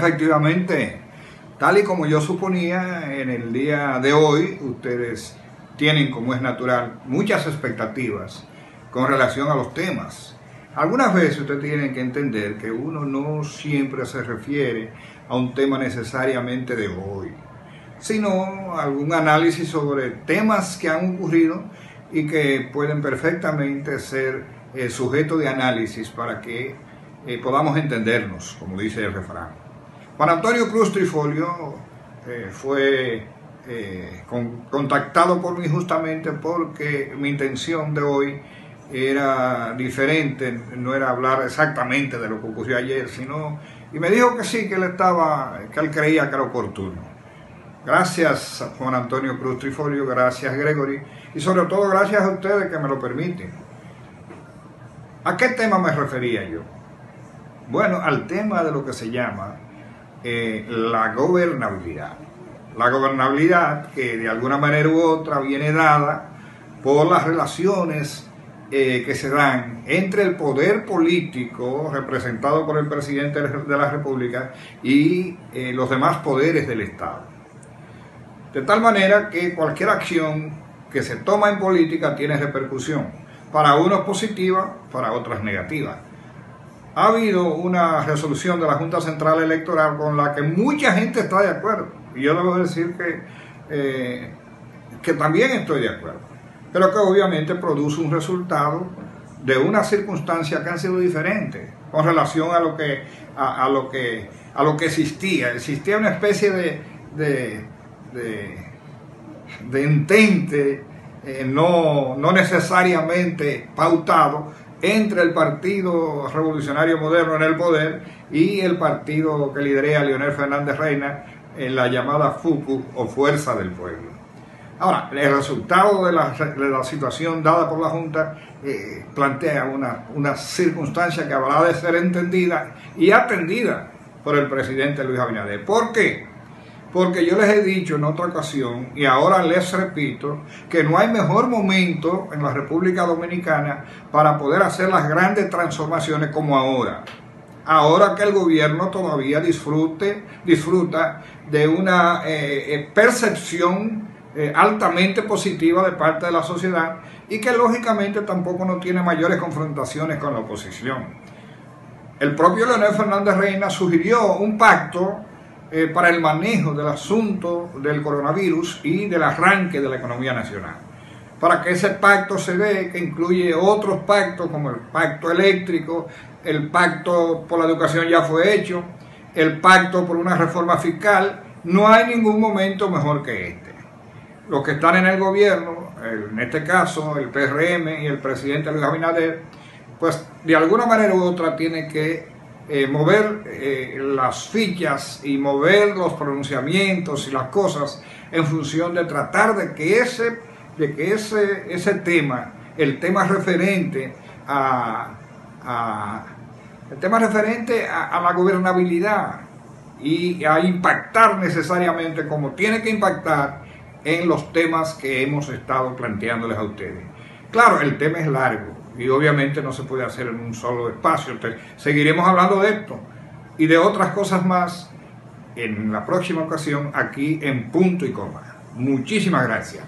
Efectivamente, tal y como yo suponía, en el día de hoy ustedes tienen, como es natural, muchas expectativas con relación a los temas. Algunas veces ustedes tienen que entender que uno no siempre se refiere a un tema necesariamente de hoy, sino algún análisis sobre temas que han ocurrido y que pueden perfectamente ser eh, sujeto de análisis para que eh, podamos entendernos, como dice el refrán. Juan Antonio Cruz Trifolio eh, fue contactado por mí justamente porque mi intención de hoy era diferente, no era hablar exactamente de lo que ocurrió ayer, sino y me dijo que sí, que él estaba, que él creía que era oportuno. Gracias Juan Antonio Cruz Trifolio, gracias Gregory y sobre todo gracias a ustedes que me lo permiten. ¿A qué tema me refería yo? Bueno, al tema de lo que se llama eh, la gobernabilidad. La gobernabilidad que de alguna manera u otra viene dada por las relaciones eh, que se dan entre el poder político representado por el presidente de la República y eh, los demás poderes del Estado. De tal manera que cualquier acción que se toma en política tiene repercusión. Para unos positiva, para otras negativa. Ha habido una resolución de la Junta Central Electoral con la que mucha gente está de acuerdo. Y yo debo decir que, eh, que también estoy de acuerdo pero que obviamente produce un resultado de una circunstancia que han sido diferentes con relación a lo que, a, lo que, a lo que existía. Existía una especie de, de, de, entente eh, no, no necesariamente pautado entre el Partido Revolucionario Moderno en el poder y el partido que lidera Leonel Fernández Reina en la llamada FUCU o Fuerza del Pueblo. Ahora, el resultado de la, situación dada por la Junta eh, plantea una, una circunstancia que habrá de ser entendida y atendida por el presidente Luis Abinader. ¿Por qué? Porque yo les he dicho en otra ocasión y ahora les repito que no hay mejor momento en la República Dominicana para poder hacer las grandes transformaciones como ahora. Ahora que el gobierno todavía disfrute, disfruta de una eh, eh, percepción eh, altamente positiva de parte de la sociedad y que lógicamente tampoco no tiene mayores confrontaciones con la oposición. El propio Leonel Fernández Reina sugirió un pacto eh, para el manejo del asunto del coronavirus y del arranque de la economía nacional. Para que ese pacto se dé, que incluye otros pactos como el pacto eléctrico, el pacto por la educación ya fue hecho, el pacto por una reforma fiscal, no hay ningún momento mejor que este los que están en el gobierno, en este caso el PRM y el presidente Luis Abinader, pues de alguna manera u otra tienen que eh, mover eh, las fichas y mover los pronunciamientos y las cosas en función de tratar de que ese, de que ese, ese tema, el tema referente a, el tema referente a la gobernabilidad y a impactar necesariamente como tiene que impactar en los temas que hemos estado planteándoles a ustedes. Claro, el tema es largo y obviamente no se puede hacer en un solo espacio. Entonces, seguiremos hablando de esto y de otras cosas más en la próxima ocasión aquí en punto y coma. Muchísimas gracias.